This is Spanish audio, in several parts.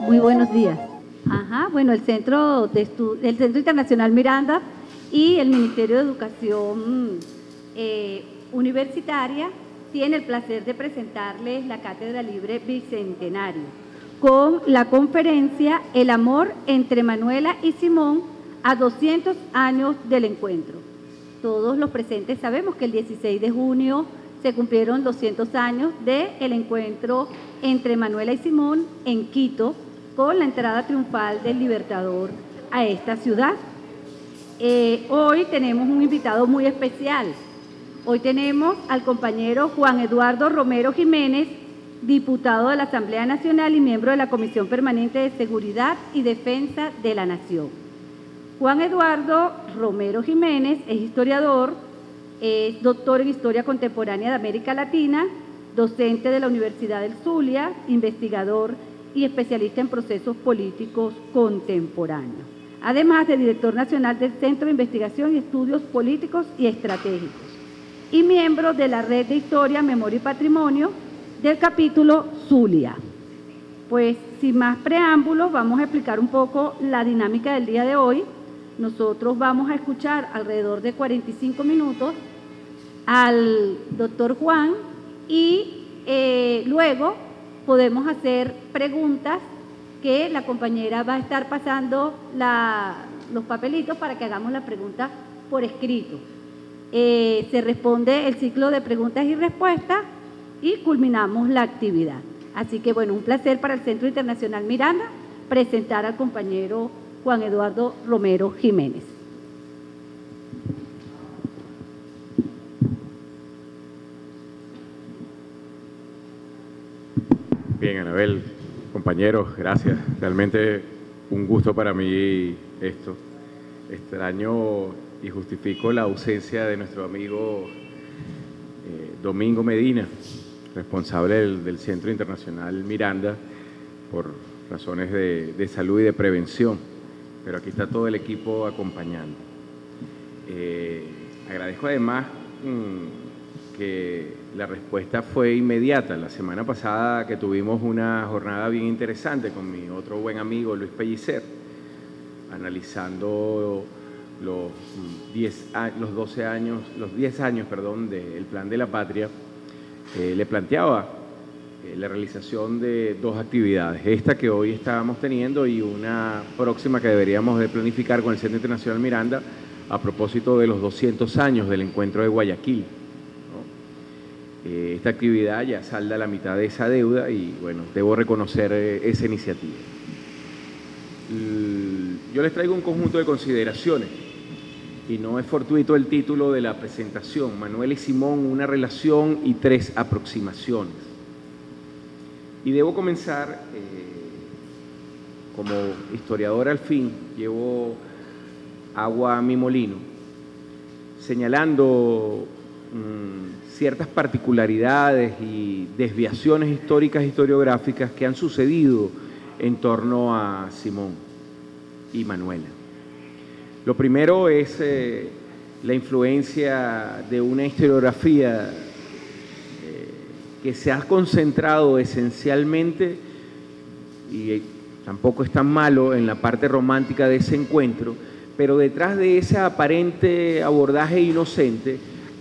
Muy buenos días. Ajá, bueno, el Centro, de el Centro Internacional Miranda y el Ministerio de Educación eh, Universitaria tiene el placer de presentarles la Cátedra Libre Bicentenario con la conferencia El amor entre Manuela y Simón a 200 años del encuentro. Todos los presentes sabemos que el 16 de junio se cumplieron 200 años del encuentro entre Manuela y Simón en Quito con la entrada triunfal del Libertador a esta ciudad. Eh, hoy tenemos un invitado muy especial. Hoy tenemos al compañero Juan Eduardo Romero Jiménez, diputado de la Asamblea Nacional y miembro de la Comisión Permanente de Seguridad y Defensa de la Nación. Juan Eduardo Romero Jiménez es historiador, es doctor en Historia Contemporánea de América Latina, docente de la Universidad del Zulia, investigador y especialista en procesos políticos contemporáneos. Además de director nacional del Centro de Investigación y Estudios Políticos y Estratégicos y miembro de la Red de Historia, Memoria y Patrimonio del capítulo Zulia. Pues sin más preámbulos, vamos a explicar un poco la dinámica del día de hoy. Nosotros vamos a escuchar alrededor de 45 minutos al doctor Juan y eh, luego podemos hacer preguntas que la compañera va a estar pasando los papelitos para que hagamos la pregunta por escrito. Eh, se responde el ciclo de preguntas y respuestas y culminamos la actividad. Así que bueno, un placer para el Centro Internacional Miranda presentar al compañero Juan Eduardo Romero Jiménez. Bien, Anabel, compañeros, gracias. Realmente un gusto para mí esto. Extraño y justifico la ausencia de nuestro amigo eh, Domingo Medina, responsable del, Centro Internacional Miranda, por razones de, salud y de prevención. Pero aquí está todo el equipo acompañando. Eh, agradezco además mm, que la respuesta fue inmediata. La semana pasada que tuvimos una jornada bien interesante con mi otro buen amigo Luis Pellicer, analizando los 10, los 12 años, los 10 años, perdón, del Plan de la Patria, eh, le planteaba eh, la realización de dos actividades, esta que hoy estábamos teniendo y una próxima que deberíamos de planificar con el Centro Internacional Miranda a propósito de los 200 años del encuentro de Guayaquil. Eh, esta actividad ya salda la mitad de esa deuda y bueno, debo reconocer eh, esa iniciativa. Yo les traigo un conjunto de consideraciones y no es fortuito el título de la presentación, Manuel y Simón, una relación y tres aproximaciones. Y debo comenzar, eh, como historiador al fin, llevo agua a mi molino, señalando mm, ciertas particularidades y desviaciones históricas historiográficas que han sucedido en torno a Simón y Manuela. Lo primero es eh, la influencia de una historiografía eh, que se ha concentrado esencialmente, y tampoco es tan malo en la parte romántica de ese encuentro, pero detrás de ese aparente abordaje inocente,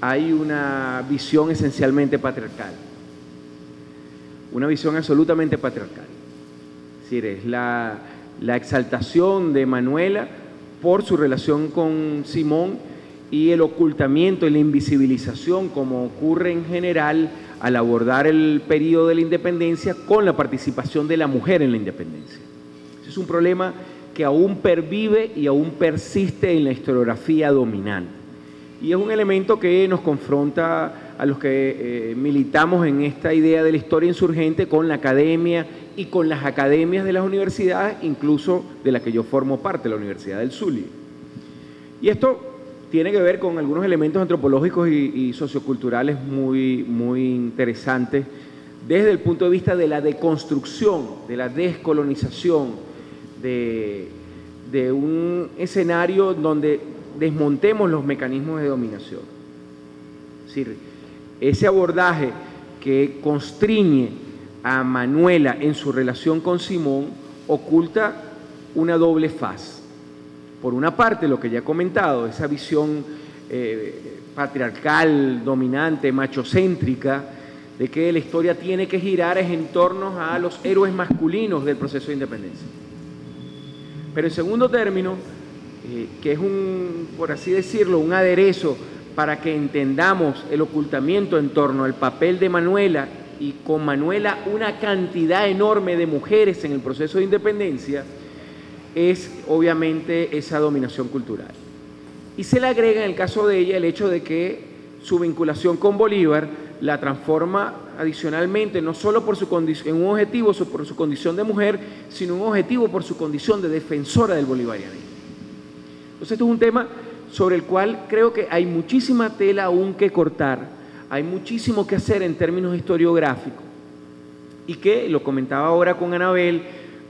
hay una visión esencialmente patriarcal. Una visión absolutamente patriarcal. Es decir, es la, exaltación de Manuela por su relación con Simón y el ocultamiento y la invisibilización, como ocurre en general al abordar el periodo de la independencia con la participación de la mujer en la independencia. es un problema que aún pervive y aún persiste en la historiografía dominante. Y es un elemento que nos confronta a los que eh, militamos en esta idea de la historia insurgente con la academia y con las academias de las universidades, incluso de la que yo formo parte, la Universidad del Zulia. Y esto tiene que ver con algunos elementos antropológicos y, socioculturales muy, muy interesantes desde el punto de vista de la deconstrucción, de la descolonización, de, de un escenario donde desmontemos los mecanismos de dominación. Es decir, ese abordaje que constriñe a Manuela en su relación con Simón oculta una doble faz. Por una parte, lo que ya he comentado, esa visión eh, patriarcal, dominante, machocéntrica, de que la historia tiene que girar en torno a los héroes masculinos del proceso de independencia. Pero en segundo término, eh, que es un, por así decirlo, un aderezo para que entendamos el ocultamiento en torno al papel de Manuela y con Manuela una cantidad enorme de mujeres en el proceso de independencia, es obviamente esa dominación cultural. Y se le agrega en el caso de ella el hecho de que su vinculación con Bolívar la transforma adicionalmente no solo por su en un objetivo por su condición de mujer, sino un objetivo por su condición de defensora del bolivarianismo. Entonces esto es un tema sobre el cual creo que hay muchísima tela aún que cortar, hay muchísimo que hacer en términos historiográficos y que, lo comentaba ahora con Anabel,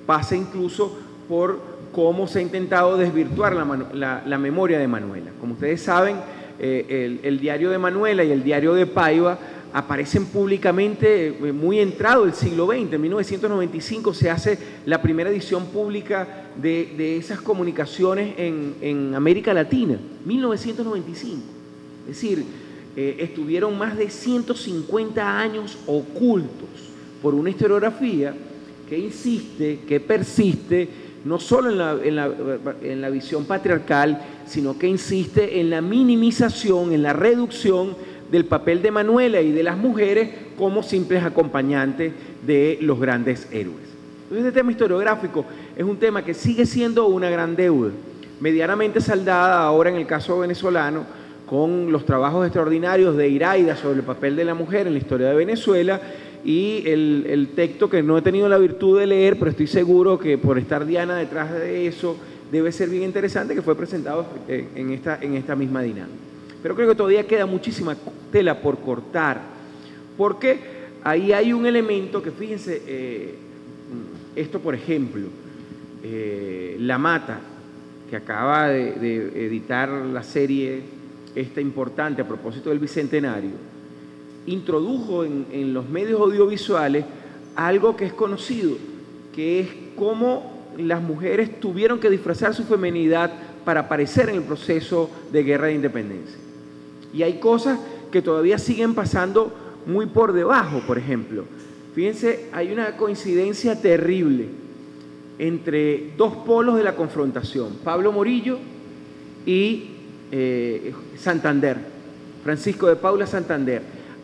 pasa incluso por cómo se ha intentado desvirtuar la, memoria de Manuela. Como ustedes saben, eh, el, diario de Manuela y el diario de Paiva aparecen públicamente eh, muy entrado el siglo XX. En 1995 se hace la primera edición pública de, esas comunicaciones en, América Latina, 1995. Es decir, eh, estuvieron más de 150 años ocultos por una historiografía que insiste, que persiste, no solo en la, en, la, en la, visión patriarcal, sino que insiste en la minimización, en la reducción del papel de Manuela y de las mujeres como simples acompañantes de los grandes héroes. Este tema historiográfico es un tema que sigue siendo una gran deuda, medianamente saldada ahora en el caso venezolano con los trabajos extraordinarios de Iraida sobre el papel de la mujer en la historia de Venezuela y el, el texto que no he tenido la virtud de leer, pero estoy seguro que por estar Diana detrás de eso debe ser bien interesante, que fue presentado en esta, en esta misma dinámica. Pero creo que todavía queda muchísima tela por cortar, porque ahí hay un elemento que, fíjense, eh, esto por ejemplo, eh, La Mata, que acaba de, editar la serie esta importante a propósito del Bicentenario, introdujo en, los medios audiovisuales algo que es conocido, que es cómo las mujeres tuvieron que disfrazar su feminidad para aparecer en el proceso de guerra de independencia. Y hay cosas que todavía siguen pasando muy por debajo, por ejemplo. Fíjense, hay una coincidencia terrible entre dos polos de la confrontación, Pablo Morillo y eh, Santander, Francisco de Paula Santander.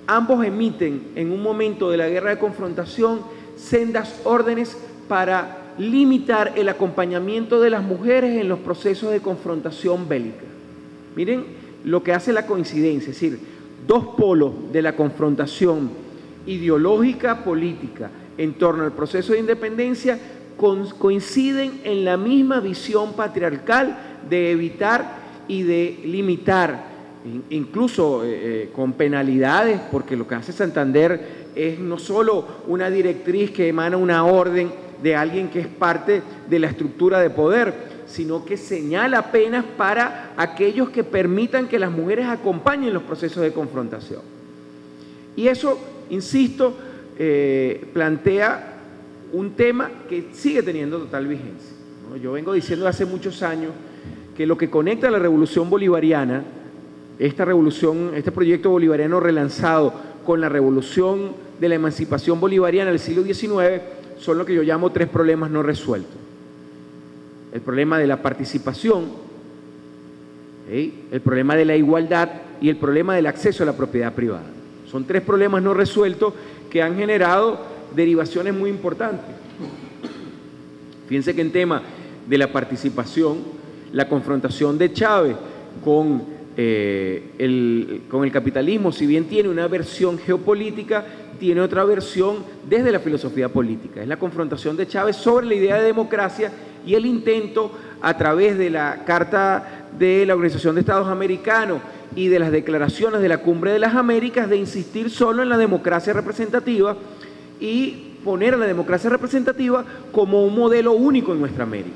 Ambos emiten en un momento de la guerra de confrontación sendas órdenes para limitar el acompañamiento de las mujeres en los procesos de confrontación bélica. Miren lo que hace la coincidencia, es decir, dos polos de la confrontación ideológica política en torno al proceso de independencia coinciden en la misma visión patriarcal de evitar y de limitar, incluso eh, eh, con penalidades, porque lo que hace Santander es no solo una directriz que emana una orden de alguien que es parte de la estructura de poder, sino que señala penas para aquellos que permitan que las mujeres acompañen los procesos de confrontación. Y eso, insisto, eh, plantea un tema que sigue teniendo total vigencia. Yo vengo diciendo hace muchos años que lo que conecta la revolución bolivariana, esta revolución, este proyecto bolivariano relanzado con la revolución de la emancipación bolivariana del siglo XIX, son lo que yo llamo tres problemas no resueltos el problema de la participación, el problema de la igualdad y el problema del acceso a la propiedad privada. Son tres problemas no resueltos que han generado derivaciones muy importantes. Fíjense que en tema de la participación, la confrontación de Chávez con, eh, el, con el capitalismo, si bien tiene una versión geopolítica, tiene otra versión desde la filosofía política. Es la confrontación de Chávez sobre la idea de democracia y el intento a través de la Carta de la Organización de Estados Americanos y de las declaraciones de la Cumbre de las Américas de insistir solo en la democracia representativa y poner a la democracia representativa como un modelo único en nuestra América.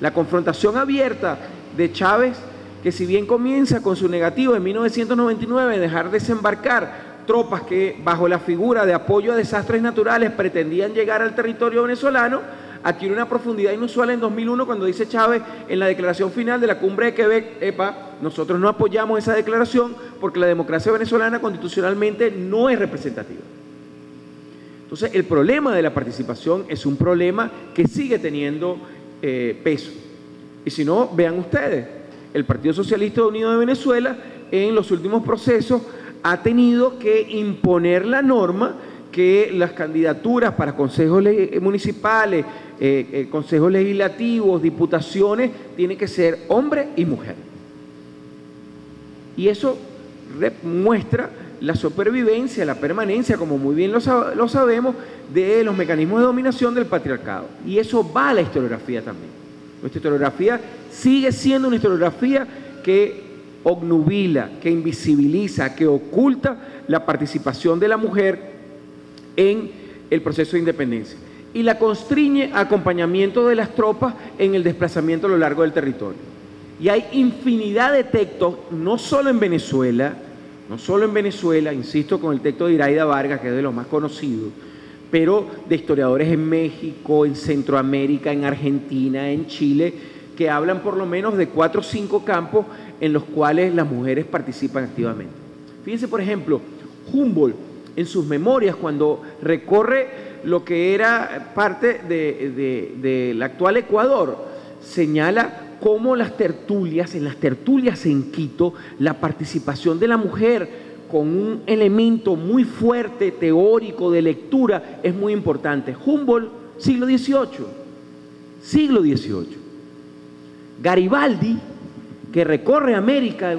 La confrontación abierta de Chávez, que si bien comienza con su negativo en 1999 de dejar desembarcar tropas que bajo la figura de apoyo a desastres naturales pretendían llegar al territorio venezolano, adquiere una profundidad inusual en 2001 cuando dice Chávez en la declaración final de la cumbre de Quebec, EPA, nosotros no apoyamos esa declaración porque la democracia venezolana constitucionalmente no es representativa. Entonces, el problema de la participación es un problema que sigue teniendo eh, peso. Y si no, vean ustedes, el Partido Socialista Unido de Venezuela en los últimos procesos ha tenido que imponer la norma que las candidaturas para consejos municipales, eh, eh, consejos legislativos, diputaciones, tiene que ser hombre y mujer. Y eso muestra la supervivencia, la permanencia, como muy bien lo, lo, sabemos, de los mecanismos de dominación del patriarcado. Y eso va a la historiografía también. Nuestra historiografía sigue siendo una historiografía que obnubila, que invisibiliza, que oculta la participación de la mujer en el proceso de independencia y la constriñe a acompañamiento de las tropas en el desplazamiento a lo largo del territorio. Y hay infinidad de textos, no solo en Venezuela, no solo en Venezuela, insisto con el texto de Iraida Vargas, que es de los más conocidos, pero de historiadores en México, en Centroamérica, en Argentina, en Chile, que hablan por lo menos de cuatro o cinco campos en los cuales las mujeres participan activamente. Fíjense, por ejemplo, Humboldt en sus memorias, cuando recorre lo que era parte del actual Ecuador, señala cómo las tertulias, en las tertulias en Quito, la participación de la mujer con un elemento muy fuerte, teórico, de lectura, es muy importante. Humboldt, siglo XVIII, siglo XVIII. Garibaldi, que recorre América en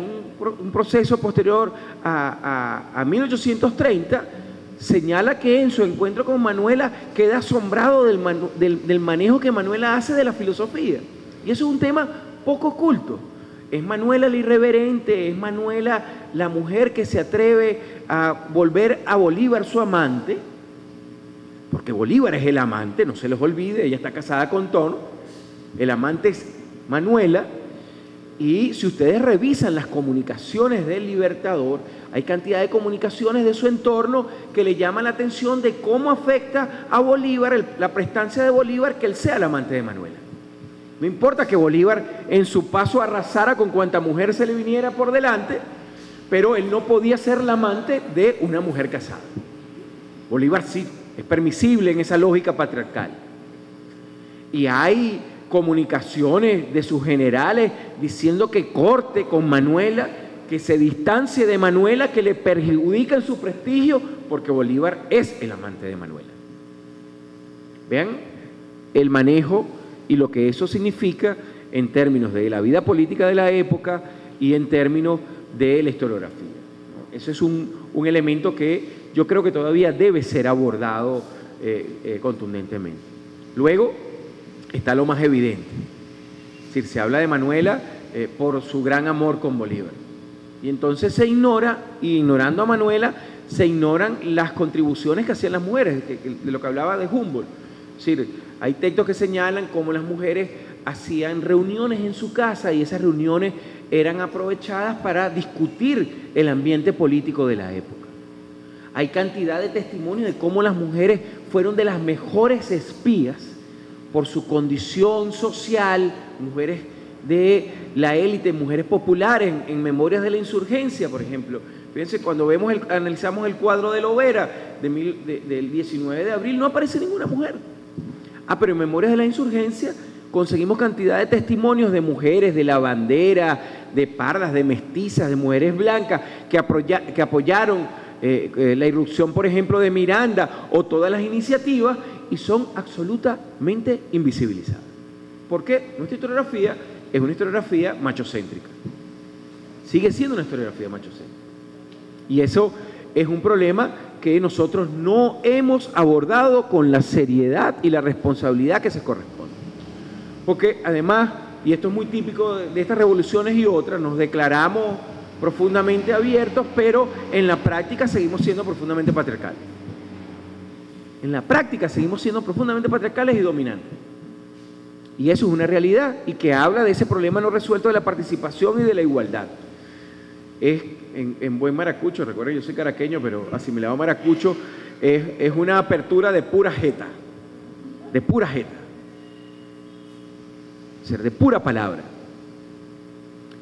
un, proceso posterior a, a 1830, señala que en su encuentro con Manuela queda asombrado del, manejo que Manuela hace de la filosofía. Y eso es un tema poco oculto. Es Manuela la irreverente, es Manuela la mujer que se atreve a volver a Bolívar su amante, porque Bolívar es el amante, no se les olvide, ella está casada con Tono, el amante es Manuela, y si ustedes revisan las comunicaciones del Libertador, hay cantidad de comunicaciones de su entorno que le llaman la atención de cómo afecta a Bolívar, la prestancia de Bolívar, que él sea el amante de Manuela. No importa que Bolívar en su paso arrasara con cuanta mujer se le viniera por delante, pero él no podía ser la amante de una mujer casada. Bolívar sí, es permisible en esa lógica patriarcal. Y hay comunicaciones de sus generales diciendo que corte con Manuela que se distancie de Manuela, que le perjudica en su prestigio, porque Bolívar es el amante de Manuela. Vean el manejo y lo que eso significa en términos de la vida política de la época y en términos de la historiografía. Eso es un, elemento que yo creo que todavía debe ser abordado eh, eh, contundentemente. Luego está lo más evidente. Es se habla de Manuela eh, por su gran amor con Bolívar. Y entonces se ignora, y ignorando a Manuela, se ignoran las contribuciones que hacían las mujeres, de lo que hablaba de Humboldt. Hay textos que señalan cómo las mujeres hacían reuniones en su casa y esas reuniones eran aprovechadas para discutir el ambiente político de la época. Hay cantidad de testimonios de cómo las mujeres fueron de las mejores espías por su condición social, mujeres de la élite, mujeres populares, en, Memorias de la Insurgencia, por ejemplo. Fíjense, cuando vemos analizamos el cuadro de Lovera del 19 de abril, no aparece ninguna mujer. Ah, pero en Memorias de la Insurgencia conseguimos cantidad de testimonios de mujeres, de la bandera, de pardas, de mestizas, de mujeres blancas, que, apoyaron eh, eh, la irrupción, por ejemplo, de Miranda o todas las iniciativas y son absolutamente invisibilizadas. ¿Por qué? Nuestra historiografía es una historiografía machocéntrica. Sigue siendo una historiografía machocéntrica. Y eso es un problema que nosotros no hemos abordado con la seriedad y la responsabilidad que se corresponde. Porque además, y esto es muy típico de estas revoluciones y otras, nos declaramos profundamente abiertos, pero en la práctica seguimos siendo profundamente patriarcales. En la práctica seguimos siendo profundamente patriarcales y dominantes. Y eso es una realidad y que habla de ese problema no resuelto de la participación y de la igualdad. Es en, buen maracucho, recuerden, yo soy caraqueño, pero asimilado a maracucho, es, es una apertura de pura jeta, de pura jeta, ser de pura palabra.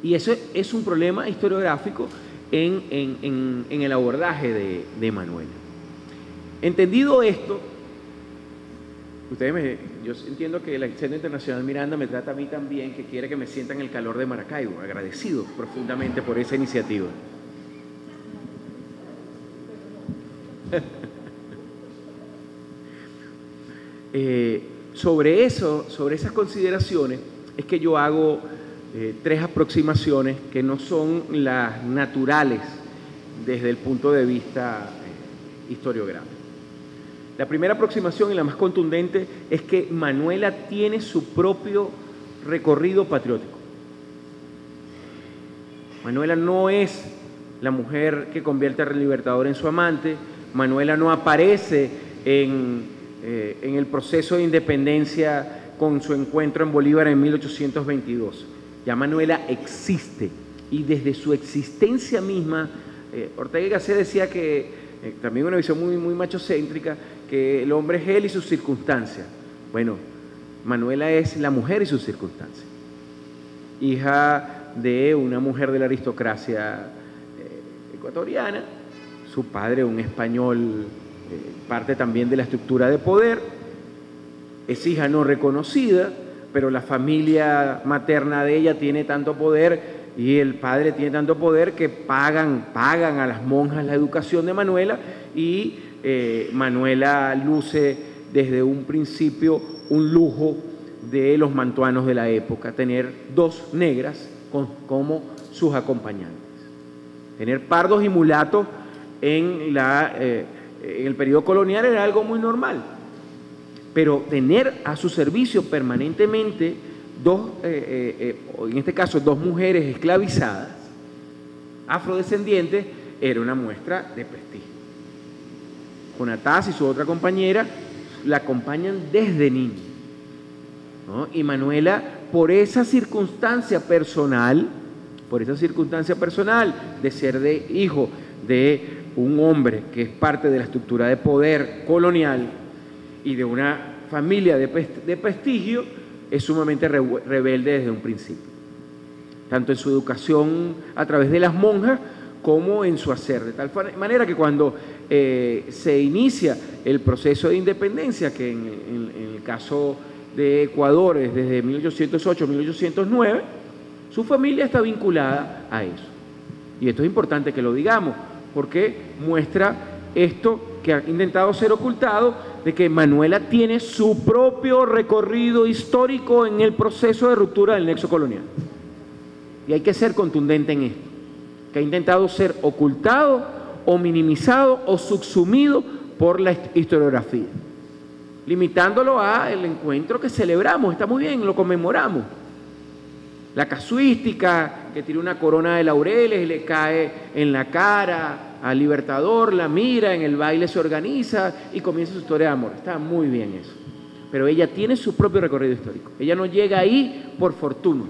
Y eso es un problema historiográfico en, el abordaje de, de Manuel. Entendido esto, ustedes me, yo entiendo que el Centro Internacional Miranda me trata a mí también, que quiere que me sienta en el calor de Maracaibo, agradecido profundamente por esa iniciativa. Eh, sobre eso, sobre esas consideraciones, es que yo hago eh, tres aproximaciones que no son las naturales desde el punto de vista eh, historiográfico. La primera aproximación y la más contundente es que Manuela tiene su propio recorrido patriótico. Manuela no es la mujer que convierte al libertador en su amante, Manuela no aparece en, eh, en el proceso de independencia con su encuentro en Bolívar en 1822. Ya Manuela existe y desde su existencia misma, eh, Ortega y Gasset decía que, eh, también una visión muy, muy machocéntrica, que el hombre es él y sus circunstancias. Bueno, Manuela es la mujer y sus circunstancias. Hija de una mujer de la aristocracia eh, ecuatoriana, su padre un español, parte también de la estructura de poder, es hija no reconocida, pero la familia materna de ella tiene tanto poder y el padre tiene tanto poder que pagan, pagan a las monjas la educación de Manuela y eh, Manuela luce desde un principio un lujo de los mantuanos de la época, tener dos negras como sus acompañantes. Tener pardos y mulatos eh, en el periodo colonial era algo muy normal. Pero tener a su servicio permanentemente dos, eh, en este caso dos mujeres esclavizadas, afrodescendientes, era una muestra de prestigio. Conataz y su otra compañera la acompañan desde niño. Y Manuela, por esa circunstancia personal, por esa circunstancia personal de ser de hijo de un hombre que es parte de la estructura de poder colonial, y de una familia de, prestigio, es sumamente rebelde desde un principio. Tanto en su educación a través de las monjas como en su hacer. De tal manera que cuando eh, se inicia el proceso de independencia, que en, en el caso de Ecuador es desde 1808-1809, su familia está vinculada a eso. Y esto es importante que lo digamos, porque muestra esto que ha intentado ser ocultado, de que Manuela tiene su propio recorrido histórico en el proceso de ruptura del nexo colonial. Y hay que ser contundente en esto, que ha intentado ser ocultado o minimizado o subsumido por la historiografía, limitándolo a el encuentro que celebramos, está muy bien, lo conmemoramos. La casuística, que tiene una corona de laureles le cae en la cara, al Libertador, la mira, en el baile se organiza y comienza su historia de amor. Está muy bien eso. Pero ella tiene su propio recorrido histórico. Ella no llega ahí por fortuna.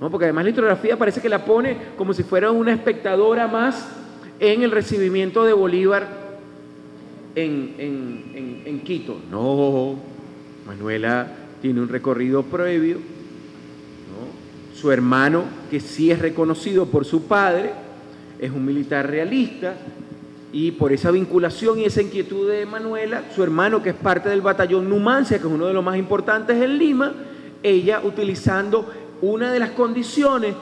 ¿no? Porque además la historiografía parece que la pone como si fuera una espectadora más en el recibimiento de Bolívar en, en Quito. No, Manuela tiene un recorrido previo. ¿no? Su hermano, que sí es reconocido por su padre, es un militar realista y por esa vinculación y esa inquietud de Manuela, su hermano que es parte del batallón Numancia, que es uno de los más importantes en Lima, ella utilizando una de las condiciones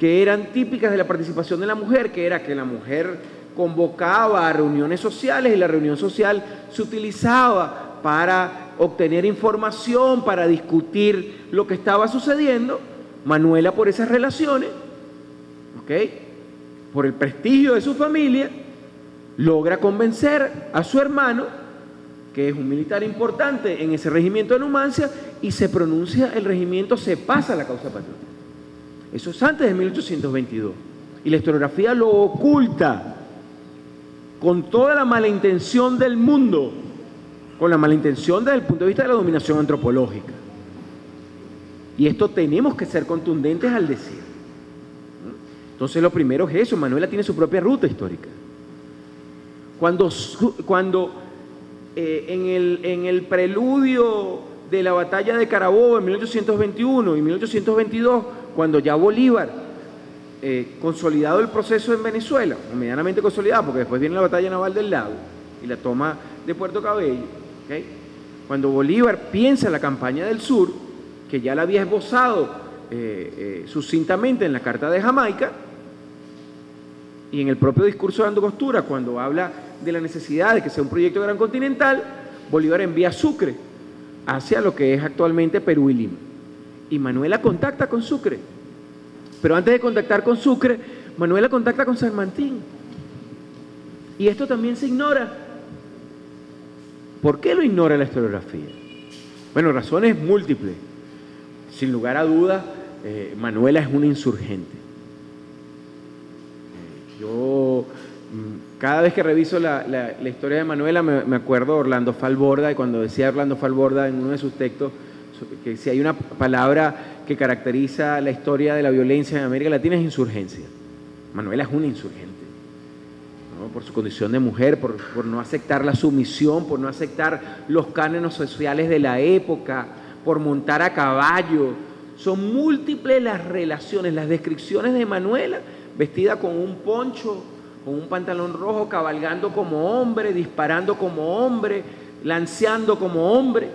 que eran típicas de la participación de la mujer, que era que la mujer convocaba a reuniones sociales y la reunión social se utilizaba para obtener información, para discutir lo que estaba sucediendo. Manuela por esas relaciones, ¿ok? por el prestigio de su familia, logra convencer a su hermano que es un militar importante en ese regimiento de Numancia, y se pronuncia el regimiento, se pasa a la causa patriótica. Eso es antes de 1822. Y la historiografía lo oculta con toda la mala intención del mundo, con la mala intención desde el punto de vista de la dominación antropológica. Y esto tenemos que ser contundentes al decir. Entonces lo primero es eso, Manuela tiene su propia ruta histórica. Cuando, cuando eh, en, el, en el preludio de la batalla de Carabobo en 1821 y 1822, cuando ya Bolívar, eh, consolidado el proceso en Venezuela, medianamente consolidado, porque después viene la batalla naval del lago y la toma de Puerto Cabello, cuando Bolívar piensa la campaña del sur, que ya la había esbozado eh, sucintamente en la Carta de Jamaica, y en el propio discurso de Angostura, cuando habla de la necesidad de que sea un proyecto gran continental, Bolívar envía Sucre hacia lo que es actualmente Perú y Lima. Y Manuela contacta con Sucre. Pero antes de contactar con Sucre, Manuela contacta con San Martín. Y esto también se ignora. ¿Por qué lo ignora la historiografía? Bueno, razones múltiples. Sin lugar a dudas, eh, Manuela es una insurgente. Cada vez que reviso la, historia de Manuela me, acuerdo de Orlando Falborda y cuando decía Orlando Falborda en uno de sus textos que si hay una palabra que caracteriza la historia de la violencia en América Latina es insurgencia. Manuela es una insurgente. por su condición de mujer, por, por, no aceptar la sumisión, por no aceptar los cánones sociales de la época, por montar a caballo. Son múltiples las relaciones, las descripciones de Manuela vestida con un poncho, con un pantalón rojo, cabalgando como hombre, disparando como hombre, lanceando como hombre,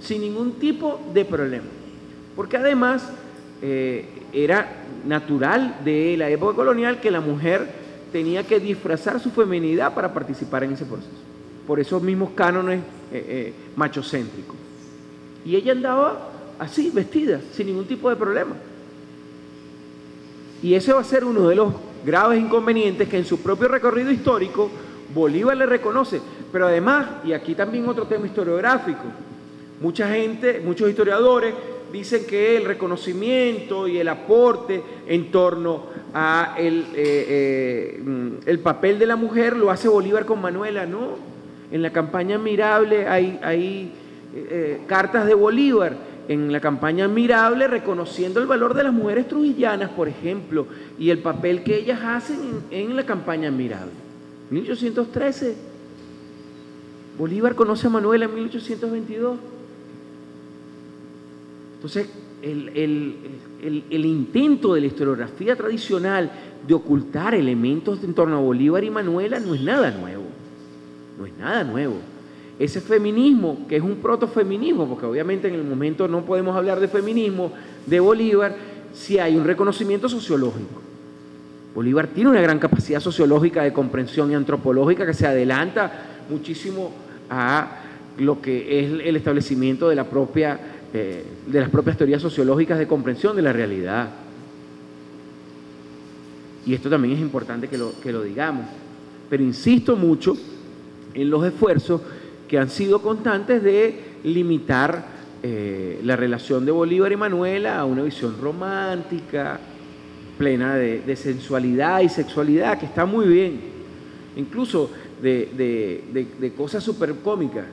sin ningún tipo de problema. Porque además eh, era natural de la época colonial que la mujer tenía que disfrazar su feminidad para participar en ese proceso, por esos mismos cánones eh, eh, machocéntricos. Y ella andaba así, vestida, sin ningún tipo de problema. Y ese va a ser uno de los graves inconvenientes que en su propio recorrido histórico Bolívar le reconoce. Pero además, y aquí también otro tema historiográfico, mucha gente, muchos historiadores dicen que el reconocimiento y el aporte en torno a el, eh, eh, papel de la mujer lo hace Bolívar con Manuela, no. En la campaña admirable hay, hay eh, cartas de Bolívar en la campaña admirable reconociendo el valor de las mujeres trujillanas, por ejemplo, y el papel que ellas hacen en, la campaña admirable. 1813, Bolívar conoce a Manuela en 1822. Entonces, el, intento de la historiografía tradicional de ocultar elementos en torno a Bolívar y Manuela no es nada nuevo. No es nada nuevo ese feminismo, que es un protofeminismo, porque obviamente en el momento no podemos hablar de feminismo de Bolívar si hay un reconocimiento sociológico. Bolívar tiene una gran capacidad sociológica de comprensión y antropológica que se adelanta muchísimo a lo que es el establecimiento de, la propia, eh, de las propias teorías sociológicas de comprensión de la realidad. Y esto también es importante que lo, que lo digamos. Pero insisto mucho en los esfuerzos que han sido constantes de limitar eh, la relación de Bolívar y Manuela a una visión romántica, plena de, sensualidad y sexualidad, que está muy bien, incluso de, cosas súper cómicas.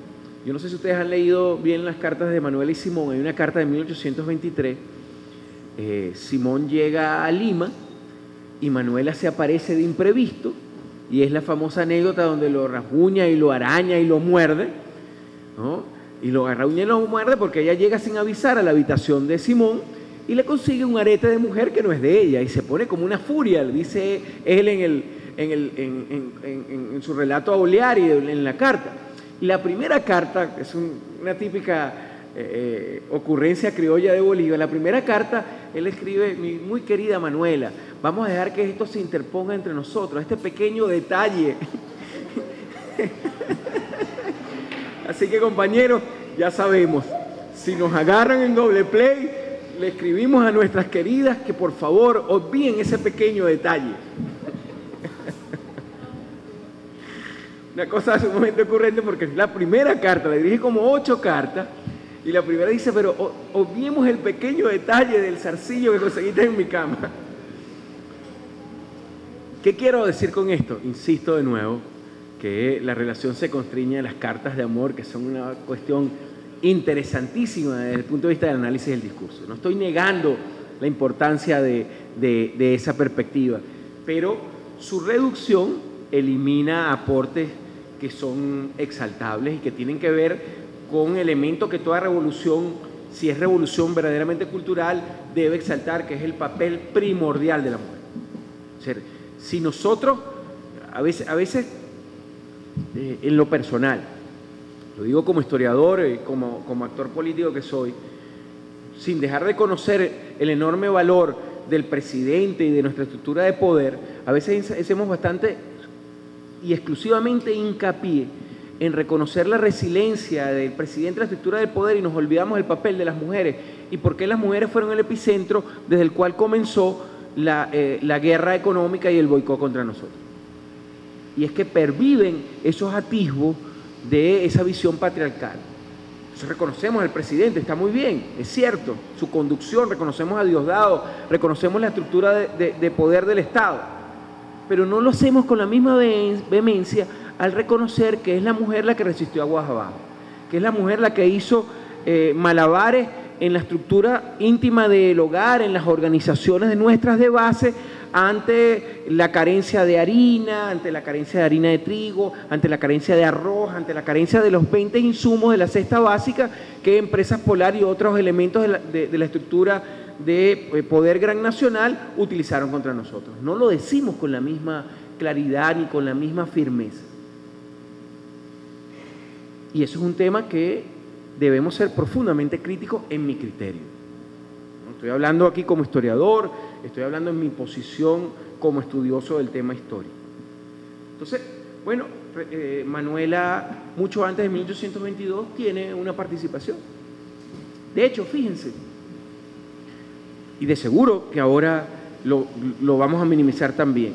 Yo no sé si ustedes han leído bien las cartas de Manuela y Simón, hay una carta de 1823, eh, Simón llega a Lima y Manuela se aparece de imprevisto, y es la famosa anécdota donde lo rasguña y lo araña y lo muerde, ¿no? Y lo rasguña y lo muerde porque ella llega sin avisar a la habitación de Simón y le consigue un arete de mujer que no es de ella y se pone como una furia, dice él en, el, en, el, en, su relato a Oleari en la carta. La primera carta, es una típica eh, eh, ocurrencia criolla de Bolívar, la primera carta él escribe, mi muy querida Manuela, Vamos a dejar que esto se interponga entre nosotros, este pequeño detalle. Así que compañeros, ya sabemos, si nos agarran en doble play, le escribimos a nuestras queridas que por favor olviden ese pequeño detalle. una cosa sumamente ocurrente porque la primera carta, le dirige como ocho cartas, y la primera dice, pero obviemos el pequeño detalle del zarcillo que conseguiste en mi cama. ¿Qué quiero decir con esto? Insisto de nuevo que la relación se constriñe a las cartas de amor, que son una cuestión interesantísima desde el punto de vista del análisis del discurso. No estoy negando la importancia de, de esa perspectiva, pero su reducción elimina aportes que son exaltables y que tienen que ver con elementos que toda revolución, si es revolución verdaderamente cultural, debe exaltar, que es el papel primordial de la mujer. si nosotros, a veces, a veces eh, en lo personal, lo digo como historiador y como, como actor político que soy, sin dejar de conocer el enorme valor del presidente y de nuestra estructura de poder, a veces hacemos bastante y exclusivamente hincapié en reconocer la resiliencia del presidente de la estructura del poder y nos olvidamos del papel de las mujeres y por qué las mujeres fueron el epicentro desde el cual comenzó la, eh, la guerra económica y el boicot contra nosotros. Y es que perviven esos atisbos de esa visión patriarcal. Entonces reconocemos al presidente, está muy bien, es cierto, su conducción, reconocemos a Diosdado, reconocemos la estructura de, poder del Estado, pero no lo hacemos con la misma vehemencia al reconocer que es la mujer la que resistió aguas abajo, que es la mujer la que hizo eh, malabares en la estructura íntima del hogar, en las organizaciones de nuestras de base, ante la carencia de harina, ante la carencia de harina de trigo, ante la carencia de arroz, ante la carencia de los 20 insumos de la cesta básica que Empresas Polar y otros elementos de la, estructura de eh, poder gran nacional utilizaron contra nosotros. No lo decimos con la misma claridad ni con la misma firmeza. Y eso es un tema que debemos ser profundamente críticos en mi criterio. Estoy hablando aquí como historiador, estoy hablando en mi posición como estudioso del tema histórico. Entonces, bueno, eh, Manuela, mucho antes de 1822, tiene una participación. De hecho, fíjense, y de seguro que ahora lo, vamos a minimizar también.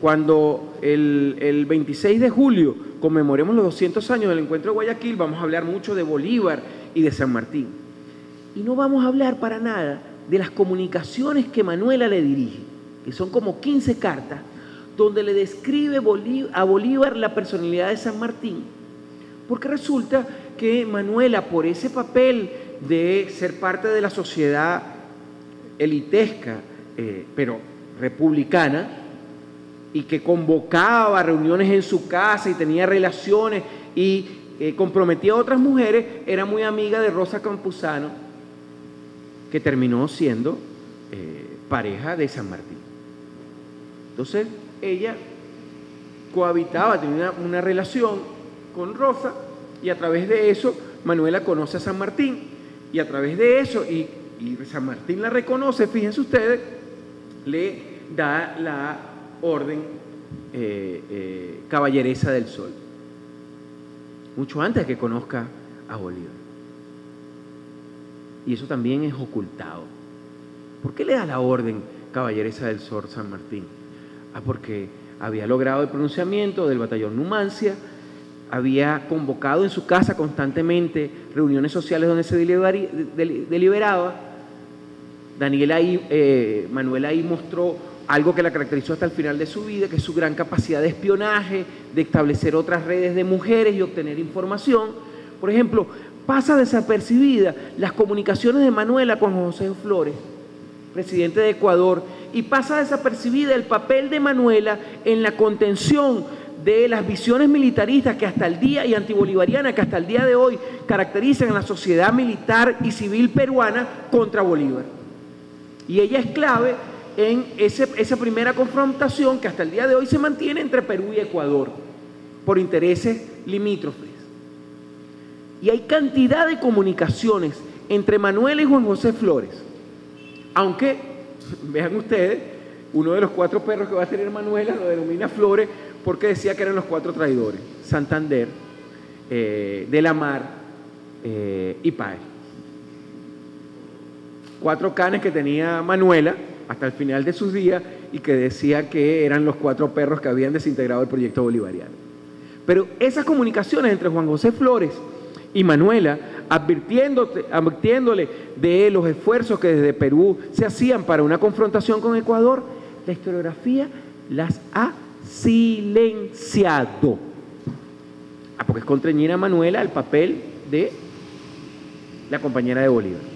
Cuando el, el 26 de julio conmemoremos los 200 años del encuentro de Guayaquil, vamos a hablar mucho de Bolívar y de San Martín. Y no vamos a hablar para nada de las comunicaciones que Manuela le dirige, que son como 15 cartas, donde le describe a Bolívar la personalidad de San Martín. Porque resulta que Manuela, por ese papel de ser parte de la sociedad elitesca, eh, pero republicana, y que convocaba reuniones en su casa y tenía relaciones y eh, comprometía a otras mujeres, era muy amiga de Rosa Campuzano, que terminó siendo eh, pareja de San Martín. Entonces ella cohabitaba, tenía una, relación con Rosa y a través de eso Manuela conoce a San Martín y a través de eso, y, San Martín la reconoce, fíjense ustedes, le da la orden eh, eh, caballeresa del sol, mucho antes de que conozca a Bolívar y eso también es ocultado. ¿Por qué le da la orden caballeresa del Sor San Martín? Ah, porque había logrado el pronunciamiento del batallón Numancia, había convocado en su casa constantemente reuniones sociales donde se deliberaba. Daniela ahí, eh, Manuela ahí mostró algo que la caracterizó hasta el final de su vida, que es su gran capacidad de espionaje, de establecer otras redes de mujeres y obtener información. Por ejemplo, pasa desapercibida las comunicaciones de Manuela con José Flores, presidente de Ecuador, y pasa desapercibida el papel de Manuela en la contención de las visiones militaristas que hasta el día y antibolivarianas que hasta el día de hoy caracterizan a la sociedad militar y civil peruana contra Bolívar. Y ella es clave en esa primera confrontación que hasta el día de hoy se mantiene entre Perú y Ecuador por intereses limítrofes. Y hay cantidad de comunicaciones entre Manuel y Juan José Flores. Aunque, vean ustedes, uno de los cuatro perros que va a tener Manuela lo denomina Flores porque decía que eran los cuatro traidores. Santander, eh, De la Mar eh, y Páez. Cuatro canes que tenía Manuela hasta el final de sus días y que decía que eran los cuatro perros que habían desintegrado el proyecto bolivariano. Pero esas comunicaciones entre Juan José Flores y Manuela, advirtiéndole de los esfuerzos que desde Perú se hacían para una confrontación con Ecuador, la historiografía las ha silenciado. Ah, porque es contra Manuela el papel de la compañera de Bolívar.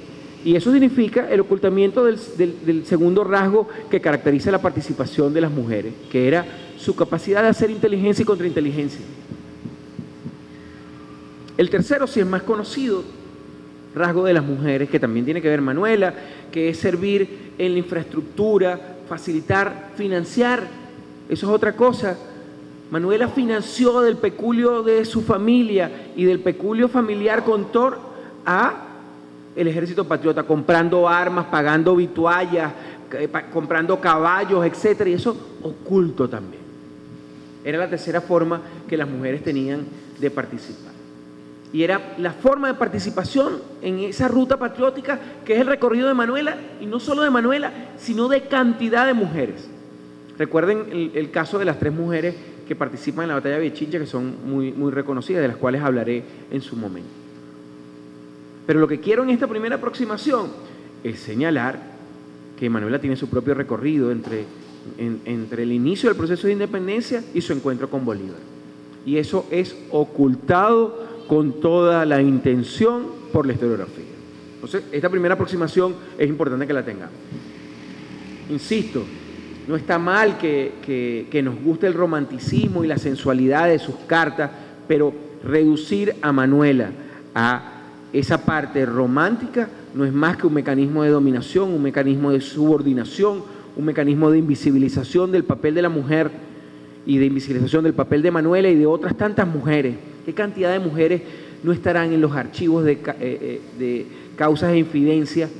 Y eso significa el ocultamiento del, segundo rasgo que caracteriza la participación de las mujeres, que era su capacidad de hacer inteligencia y contrainteligencia. El tercero, si es más conocido, rasgo de las mujeres, que también tiene que ver Manuela, que es servir en la infraestructura, facilitar, financiar. Eso es otra cosa. Manuela financió del peculio de su familia y del peculio familiar con Thor a el ejército patriota, comprando armas, pagando vituallas, eh, comprando caballos, etcétera, y eso oculto también. Era la tercera forma que las mujeres tenían de participar. Y era la forma de participación en esa ruta patriótica que es el recorrido de Manuela, y no solo de Manuela, sino de cantidad de mujeres. Recuerden el, caso de las tres mujeres que participan en la batalla de Vichincha, que son muy, muy reconocidas, de las cuales hablaré en su momento. Pero lo que quiero en esta primera aproximación es señalar que Manuela tiene su propio recorrido entre, entre el inicio del proceso de independencia y su encuentro con Bolívar. Y eso es ocultado con toda la intención por la historiografía. Entonces, esta primera aproximación es importante que la tengamos. Insisto, no está mal que, que nos guste el romanticismo y la sensualidad de sus cartas, pero reducir a Manuela a esa parte romántica no es más que un mecanismo de dominación, un mecanismo de subordinación, un mecanismo de invisibilización del papel de la mujer y de invisibilización del papel de Manuela y de otras tantas mujeres. ¿Qué cantidad de mujeres no estarán en los archivos de, eh, eh, de causas de infidencia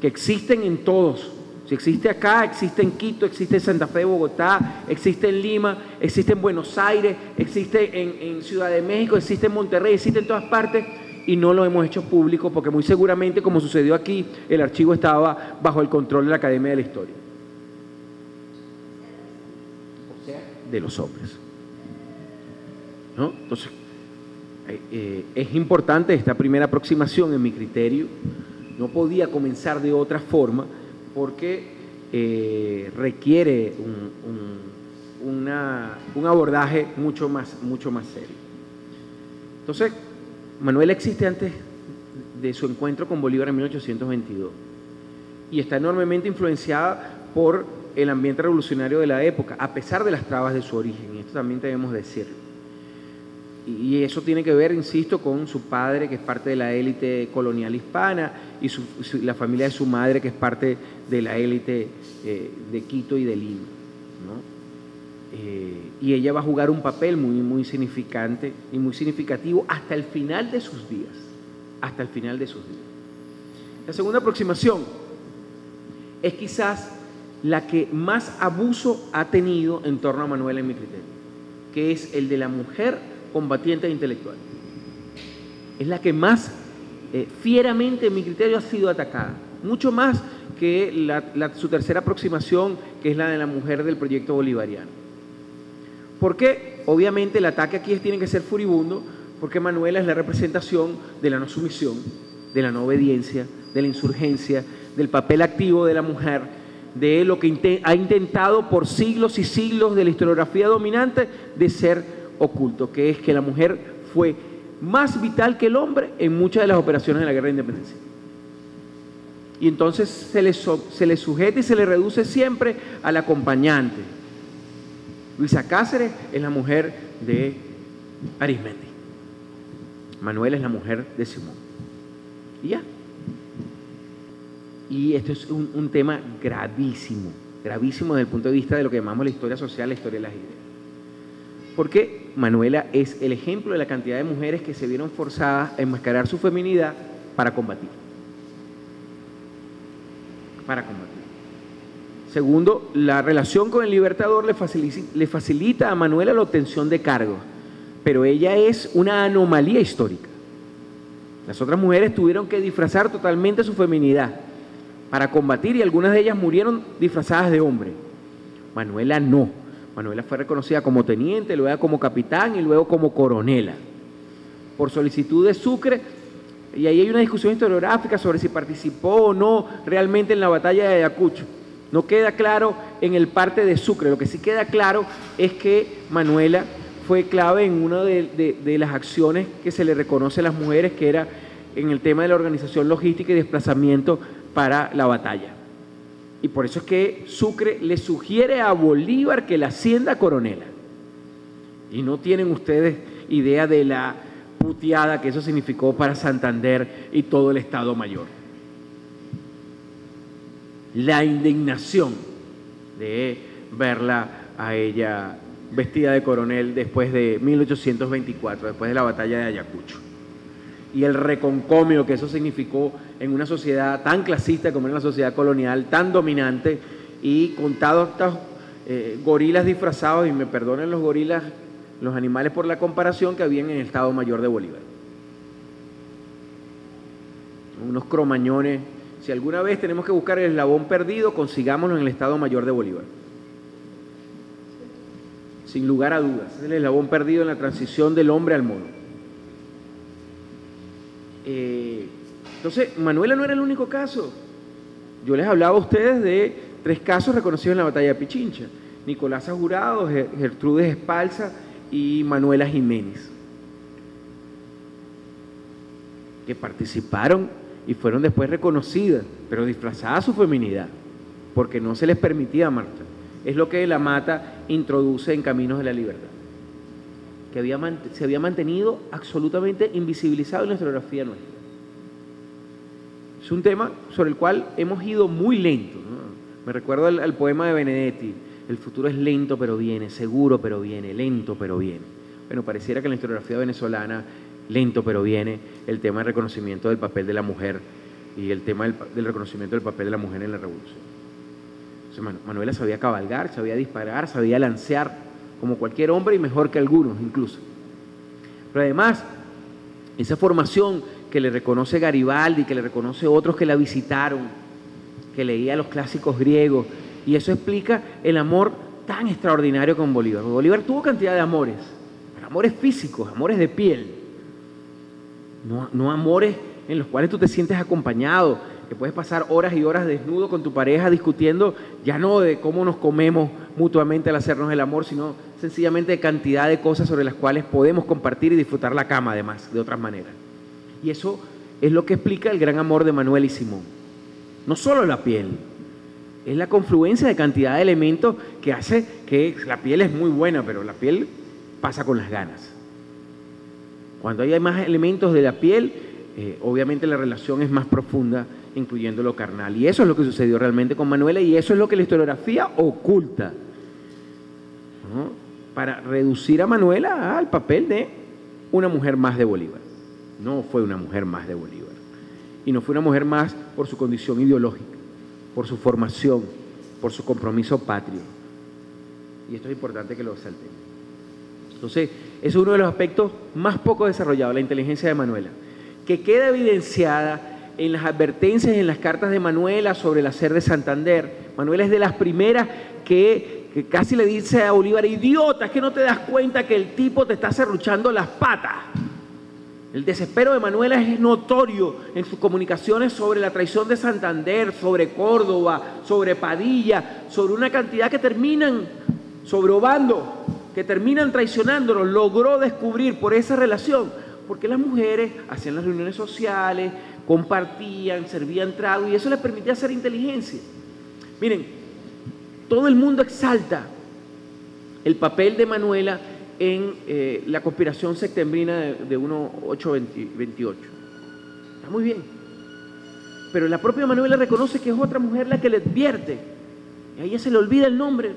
que existen en todos? Si existe acá, existe en Quito, existe en Santa Fe, Bogotá, existe en Lima, existe en Buenos Aires, existe en Ciudad de México, existe en Monterrey, existe en todas partes y no lo hemos hecho público porque muy seguramente, como sucedió aquí, el archivo estaba bajo el control de la Academia de la Historia. O sea, de los hombres. ¿No? Entonces, eh, eh, es importante esta primera aproximación en mi criterio. No podía comenzar de otra forma porque eh, requiere un, un abordaje mucho más, mucho más serio. Entonces, Manuela existe antes de su encuentro con Bolívar en 1822 y está enormemente influenciada por el ambiente revolucionario de la época, a pesar de las trabas de su origen, y esto también debemos decirlo. Y eso tiene que ver, insisto, con su padre, que es parte de la élite colonial hispana, y la familia de su madre, que es parte de la élite eh, de Quito y de Lima. Eh, y ella va a jugar un papel muy, muy significante y muy significativo hasta el final de sus días. Hasta el final de sus días. La segunda aproximación es quizás la que más abuso ha tenido en torno a Manuela en mi criterio, que es el de la mujer combatiente e intelectual. Es la que más eh, fieramente en mi criterio ha sido atacada, mucho más que su tercera aproximación, que es la de la mujer del proyecto bolivariano. Porque obviamente el ataque aquí tiene que ser furibundo, porque Manuela es la representación de la no sumisión, de la no obediencia, de la insurgencia, del papel activo de la mujer, de lo que ha intentado por siglos y siglos de la historiografía dominante de ser oculto, que es que la mujer fue más vital que el hombre en muchas de las operaciones de la guerra de independencia. Y entonces se le, se le sujeta y se le reduce siempre al acompañante, Luisa Cáceres es la mujer de Arismendi. Manuel es la mujer de Simón. Y ya. Y esto es un, tema gravísimo, gravísimo desde el punto de vista de lo que llamamos la historia social, la historia de las ideas. Porque Manuela es el ejemplo de la cantidad de mujeres que se vieron forzadas a enmascarar su feminidad para combatir. Para combatir. Segundo, la relación con el libertador le facilita, a Manuela la obtención de cargos, pero ella es una anomalía histórica. Las otras mujeres tuvieron que disfrazar totalmente su feminidad para combatir y algunas de ellas murieron disfrazadas de hombre. Manuela no. Manuela fue reconocida como teniente, luego como capitán y luego como coronela. Por solicitud de Sucre, y ahí hay una discusión historiográfica sobre si participó o no realmente en la batalla de Ayacucho. No queda claro en el parte de Sucre, lo que sí queda claro es que Manuela fue clave en una de, las acciones que se le reconoce a las mujeres, que era en el tema de la organización logística y desplazamiento para la batalla. Y por eso es que Sucre le sugiere a Bolívar que la hacienda coronela. Y no tienen ustedes idea de la puteada que eso significó para Santander y todo el Estado Mayor. La indignación de verla a ella vestida de coronel después de 1824, después de la batalla de Ayacucho y el reconcomio que eso significó en una sociedad tan clasista como en la sociedad colonial, tan dominante, y contados estos eh, gorilas disfrazados, y me perdonen los gorilas, los animales por la comparación que habían en el Estado Mayor de Bolívar. Unos cromañones. Si alguna vez tenemos que buscar el eslabón perdido, consigámoslo en el Estado Mayor de Bolívar. Sin lugar a dudas, es el eslabón perdido en la transición del hombre al mono. Eh, entonces, Manuela no era el único caso. Yo les hablaba a ustedes de tres casos reconocidos en la batalla de Pichincha. Nicolás Jurado, Gertrudes Espalza y Manuela Jiménez, que participaron y fueron después reconocidas, pero disfrazada su feminidad, porque no se les permitía marchar. Es lo que la mata introduce en Caminos de la Libertad que había, se había mantenido absolutamente invisibilizado en la historiografía nuestra. Es un tema sobre el cual hemos ido muy lento. Me recuerdo al, poema de Benedetti, el futuro es lento pero viene, seguro pero viene, lento pero viene. Bueno, pareciera que en la historiografía venezolana, lento pero viene, el tema del reconocimiento del papel de la mujer y el tema del, reconocimiento del papel de la mujer en la revolución. Manuela sabía cabalgar, sabía disparar, sabía lancear como cualquier hombre y mejor que algunos incluso. Pero además, esa formación que le reconoce Garibaldi, que le reconoce otros que la visitaron, que leía los clásicos griegos, y eso explica el amor tan extraordinario con Bolívar. Bolívar tuvo cantidad de amores, amores físicos, amores de piel, no, no amores en los cuales tú te sientes acompañado, que puedes pasar horas y horas desnudo con tu pareja discutiendo ya no de cómo nos comemos mutuamente al hacernos el amor, sino sencillamente de cantidad de cosas sobre las cuales podemos compartir y disfrutar la cama además, de otras maneras. Y eso es lo que explica el gran amor de Manuel y Simón. No solo la piel, es la confluencia de cantidad de elementos que hace que la piel es muy buena, pero la piel pasa con las ganas. Cuando hay más elementos de la piel, eh, obviamente la relación es más profunda incluyendo lo carnal. Y eso es lo que sucedió realmente con Manuela y eso es lo que la historiografía oculta. Para reducir a Manuela al papel de una mujer más de Bolívar. No fue una mujer más de Bolívar. Y no fue una mujer más por su condición ideológica, por su formación, por su compromiso patrio. Y esto es importante que lo saltemos. Entonces, es uno de los aspectos más poco desarrollados, la inteligencia de Manuela, que queda evidenciada en las advertencias y en las cartas de Manuela sobre el hacer de Santander. Manuela es de las primeras que, casi le dice a Bolívar, idiota, es que no te das cuenta que el tipo te está cerruchando las patas. El desespero de Manuela es notorio en sus comunicaciones sobre la traición de Santander, sobre Córdoba, sobre Padilla, sobre una cantidad que terminan sobrobando, que terminan traicionándonos. Logró descubrir por esa relación, porque las mujeres hacían las reuniones sociales, compartían, servían trago y eso les permitía hacer inteligencia. Miren, todo el mundo exalta el papel de Manuela en eh, la conspiración septembrina de, de 1828. Está muy bien. Pero la propia Manuela reconoce que es otra mujer la que le advierte. Y a ella se le olvida el nombre,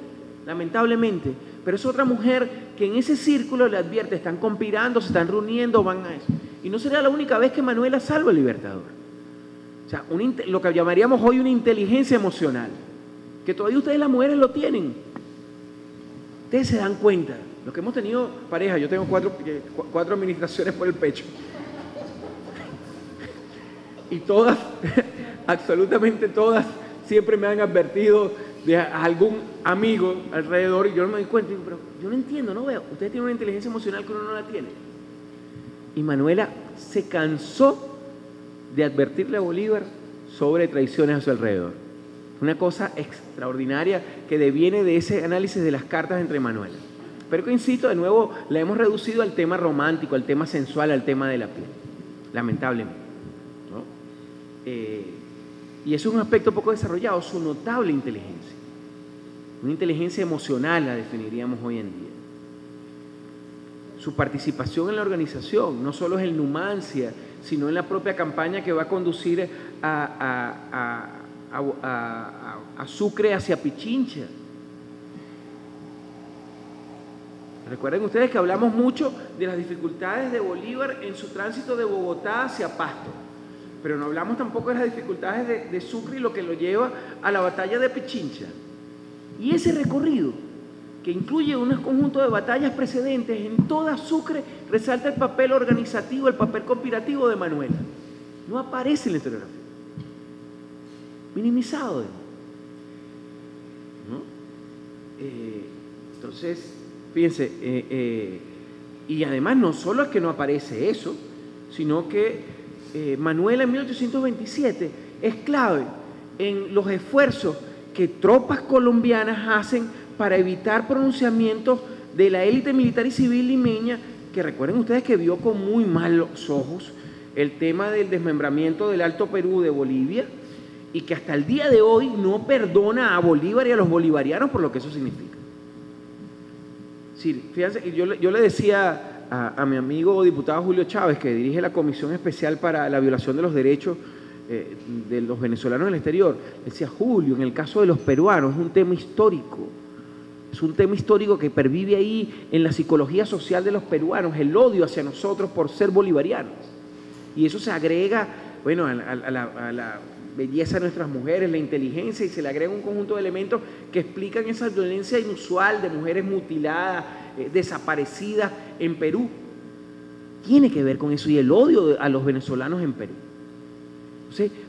lamentablemente. Pero es otra mujer que en ese círculo le advierte, están conspirando, se están reuniendo, van a eso. Y no sería la única vez que Manuela salva al libertador. O sea, lo que llamaríamos hoy una inteligencia emocional, que todavía ustedes las mujeres lo tienen. Ustedes se dan cuenta, los que hemos tenido pareja, yo tengo cuatro, cuatro administraciones por el pecho. Y todas, absolutamente todas, siempre me han advertido de algún amigo alrededor y yo no me doy cuenta, digo, pero yo no entiendo, no veo. Ustedes tienen una inteligencia emocional que uno no la tiene. Y Manuela se cansó de advertirle a Bolívar sobre traiciones a su alrededor. Una cosa extraordinaria que deviene de ese análisis de las cartas entre Manuela. Pero que, insisto, de nuevo, la hemos reducido al tema romántico, al tema sensual, al tema de la piel, lamentablemente. Eh, y eso es un aspecto poco desarrollado, su notable inteligencia. Una inteligencia emocional la definiríamos hoy en día. Su participación en la organización, no solo es el Numancia, sino en la propia campaña que va a conducir a, a Sucre hacia Pichincha. Recuerden ustedes que hablamos mucho de las dificultades de Bolívar en su tránsito de Bogotá hacia Pasto, pero no hablamos tampoco de las dificultades de, Sucre y lo que lo lleva a la batalla de Pichincha. Y ese recorrido, que incluye un conjunto de batallas precedentes, en toda Sucre resalta el papel organizativo, el papel conspirativo de Manuela. No aparece en la historiografía. Minimizado. ¿no? Eh, entonces, Fíjense, eh, eh, y además no solo es que no aparece eso, sino que Manuela en 1827 es clave en los esfuerzos que tropas colombianas hacen para evitar pronunciamientos de la élite militar y civil limeña, que recuerden ustedes que vio con muy malos ojos el tema del desmembramiento del Alto Perú de Bolivia y que hasta el día de hoy no perdona a Bolívar y a los bolivarianos por lo que eso significa. Fíjense, yo, yo le decía a, mi amigo diputado Julio Chávez, que dirige la Comisión Especial para la Violación de los Derechos eh, de los Venezolanos en el Exterior, decía, Julio, en el caso de los peruanos es un tema histórico, es un tema histórico que pervive ahí en la psicología social de los peruanos, el odio hacia nosotros por ser bolivarianos. Y eso se agrega, bueno, a la belleza de nuestras mujeres, la inteligencia, y se le agrega un conjunto de elementos que explican esa violencia inusual de mujeres mutiladas, eh, desaparecidas en Perú. Tiene que ver con eso y el odio a los venezolanos en Perú.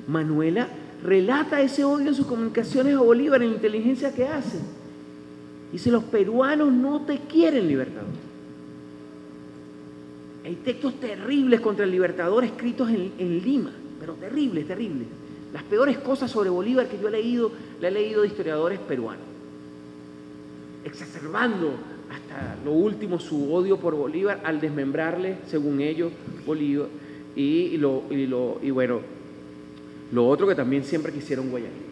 Manuela relata ese odio en sus comunicaciones a Bolívar, en la inteligencia que hace. Dice, los peruanos no te quieren, libertador. Hay textos terribles contra el libertador escritos en, en Lima, pero terribles, terribles. Las peores cosas sobre Bolívar que yo he leído, la he leído de historiadores peruanos, exacerbando hasta lo último su odio por Bolívar al desmembrarle, según ellos, Bolívar. Y, lo, y, bueno, lo otro que también siempre quisieron Guayaquil.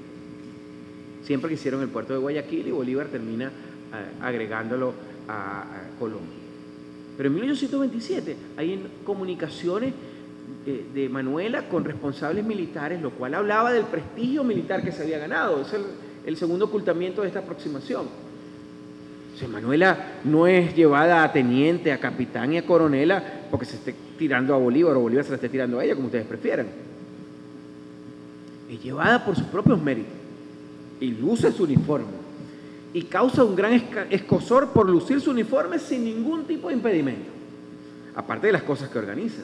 Siempre quisieron el puerto de Guayaquil y Bolívar termina eh, agregándolo a, Colombia. Pero en 1827 hay comunicaciones de Manuela con responsables militares, lo cual hablaba del prestigio militar que se había ganado. Es el, segundo ocultamiento de esta aproximación. Manuela no es llevada a teniente, a capitán y a coronela porque se esté tirando a Bolívar o Bolívar se la esté tirando a ella, como ustedes prefieran. Es llevada por sus propios méritos y luce su uniforme y causa un gran escosor por lucir su uniforme sin ningún tipo de impedimento, aparte de las cosas que organiza.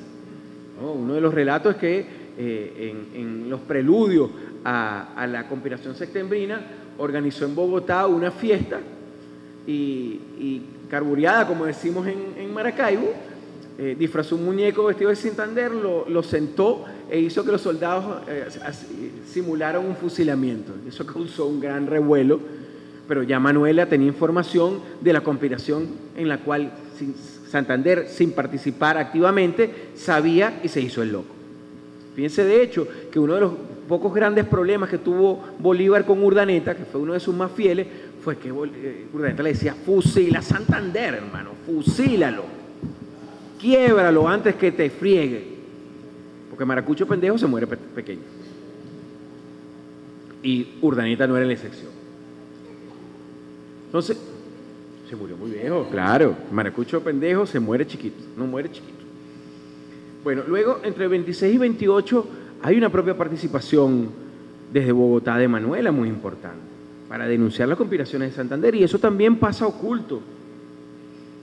Uno de los relatos es que eh, en, los preludios a, la conspiración septembrina organizó en Bogotá una fiesta y, y carbureada, como decimos en, Maracaibo, eh, disfrazó un muñeco vestido de Santander, lo, sentó e hizo que los soldados eh, simularan un fusilamiento. Eso causó un gran revuelo, pero ya Manuela tenía información de la conspiración en la cual Santander, sin participar activamente, sabía y se hizo el loco. Fíjense de hecho que uno de los pocos grandes problemas que tuvo Bolívar con Urdaneta, que fue uno de sus más fieles, fue que eh, Urdaneta le decía, fusila Santander, hermano, fusílalo, quiebralo antes que te friegue. Porque Maracucho pendejo se muere pequeño. Y Urdaneta no era la excepción. Entonces, se murió muy viejo, claro. Maracucho pendejo se muere chiquito, no muere chiquito. Bueno, luego entre 26 y 28 hay una propia participación desde Bogotá de Manuela muy importante para denunciar las conspiraciones de Santander y eso también pasa oculto.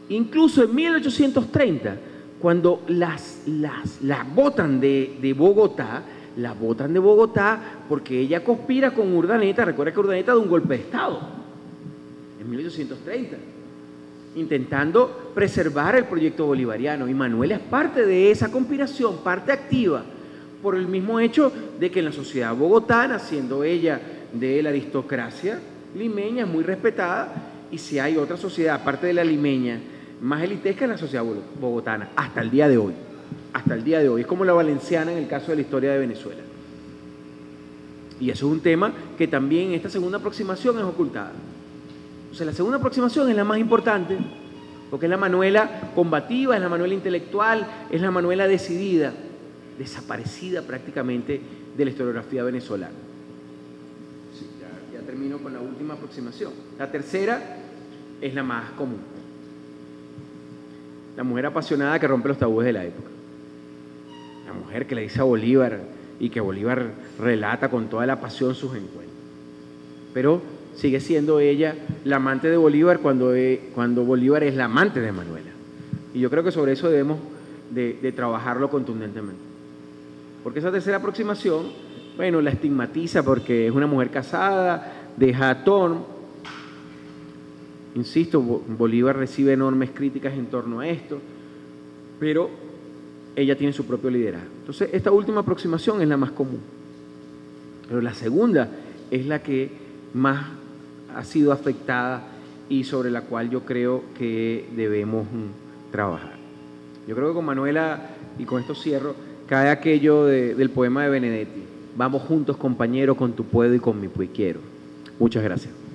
Incluso en 1830, cuando las, las, las botan de, de Bogotá, la botan de Bogotá porque ella conspira con Urdaneta. Recuerda que Urdaneta da un golpe de Estado en 1830, intentando preservar el proyecto bolivariano. Y Manuela es parte de esa conspiración, parte activa, por el mismo hecho de que en la sociedad bogotana, siendo ella de la aristocracia limeña, muy respetada, y si hay otra sociedad, aparte de la limeña, más elitesca en la sociedad bogotana, hasta el día de hoy hasta el día de hoy. Es como la valenciana en el caso de la historia de Venezuela. Y eso es un tema que también esta segunda aproximación es ocultada. O sea, la segunda aproximación es la más importante, porque es la Manuela combativa, es la Manuela intelectual, es la Manuela decidida, desaparecida prácticamente de la historiografía venezolana. ya, ya termino con la última aproximación. La tercera es la más común. La mujer apasionada que rompe los tabúes de la época la mujer que le dice a Bolívar y que Bolívar relata con toda la pasión sus encuentros. Pero sigue siendo ella la amante de Bolívar cuando, e, cuando Bolívar es la amante de Manuela. Y yo creo que sobre eso debemos de, trabajarlo contundentemente. Porque esa tercera aproximación, bueno, la estigmatiza porque es una mujer casada, deja a Insisto, Bolívar recibe enormes críticas en torno a esto, pero ella tiene su propio liderazgo. Entonces, esta última aproximación es la más común. Pero la segunda es la que más ha sido afectada y sobre la cual yo creo que debemos mm, trabajar. Yo creo que con Manuela, y con esto cierro, cae aquello del poema de Benedetti. Vamos juntos, compañero, con tu puedo y con mi quiero. Muchas gracias.